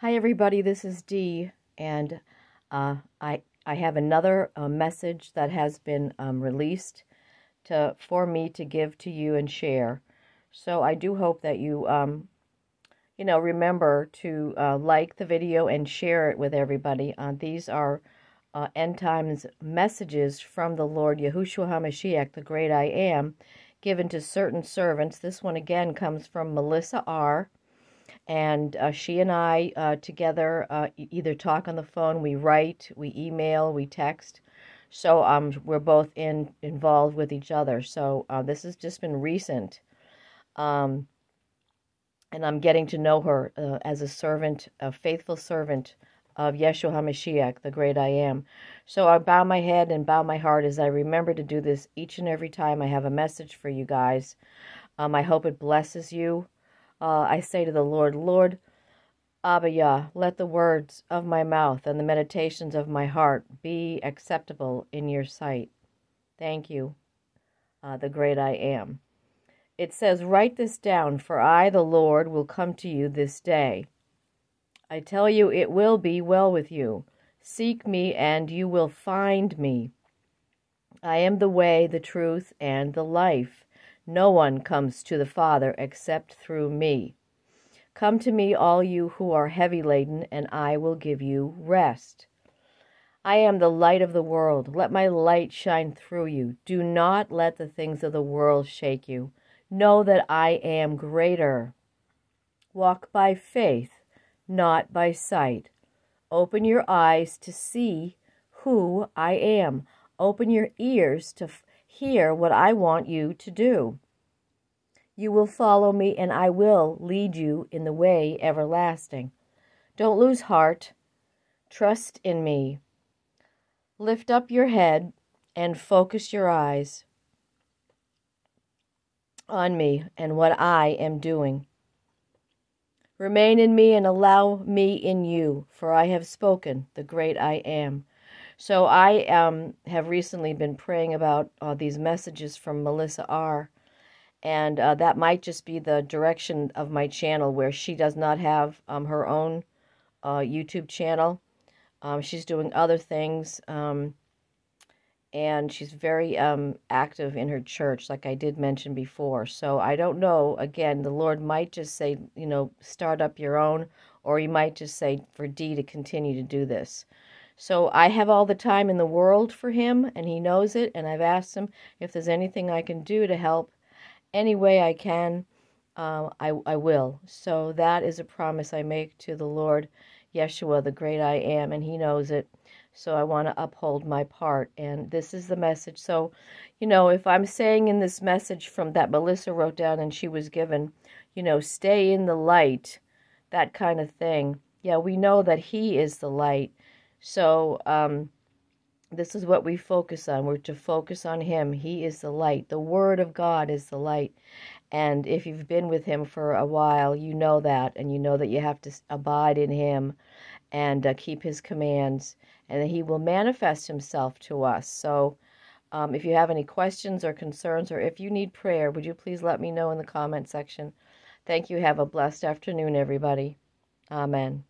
Hi, everybody. This is Dee, and uh, I I have another uh, message that has been um, released to for me to give to you and share. So I do hope that you um, you know remember to uh, like the video and share it with everybody. Uh, these are uh, end times messages from the Lord Yahushua Hamashiach, the Great I Am, given to certain servants. This one again comes from Melissa R and uh, she and I uh, together uh, either talk on the phone, we write, we email, we text. So um, we're both in involved with each other. So uh, this has just been recent, um, and I'm getting to know her uh, as a servant, a faithful servant of Yeshua Hamashiach, the great I am. So I bow my head and bow my heart as I remember to do this each and every time I have a message for you guys. Um, I hope it blesses you uh, I say to the Lord, Lord, Abba Yah, let the words of my mouth and the meditations of my heart be acceptable in your sight. Thank you, uh, the great I am. It says, Write this down, for I, the Lord, will come to you this day. I tell you, it will be well with you. Seek me, and you will find me. I am the way, the truth, and the life. No one comes to the Father except through me. Come to me, all you who are heavy laden, and I will give you rest. I am the light of the world. Let my light shine through you. Do not let the things of the world shake you. Know that I am greater. Walk by faith, not by sight. Open your eyes to see who I am. Open your ears to hear what I want you to do. You will follow me, and I will lead you in the way everlasting. Don't lose heart. Trust in me. Lift up your head and focus your eyes on me and what I am doing. Remain in me and allow me in you, for I have spoken, the great I am. So I um, have recently been praying about uh, these messages from Melissa R. And uh, that might just be the direction of my channel where she does not have um, her own uh, YouTube channel. Um, she's doing other things. Um, and she's very um, active in her church, like I did mention before. So I don't know. Again, the Lord might just say, you know, start up your own, or He might just say for Dee to continue to do this. So I have all the time in the world for him, and he knows it. And I've asked him if there's anything I can do to help any way I can. Uh, I, I will. So that is a promise I make to the Lord Yeshua, the great I am, and he knows it. So I want to uphold my part. And this is the message. So, you know, if I'm saying in this message from that Melissa wrote down and she was given, you know, stay in the light, that kind of thing. Yeah, we know that he is the light so, um, this is what we focus on. We're to focus on Him. He is the light. The Word of God is the light. And if you've been with Him for a while, you know that. And you know that you have to abide in Him and uh, keep His commands. And that He will manifest Himself to us. So, um, if you have any questions or concerns, or if you need prayer, would you please let me know in the comment section? Thank you. Have a blessed afternoon, everybody. Amen.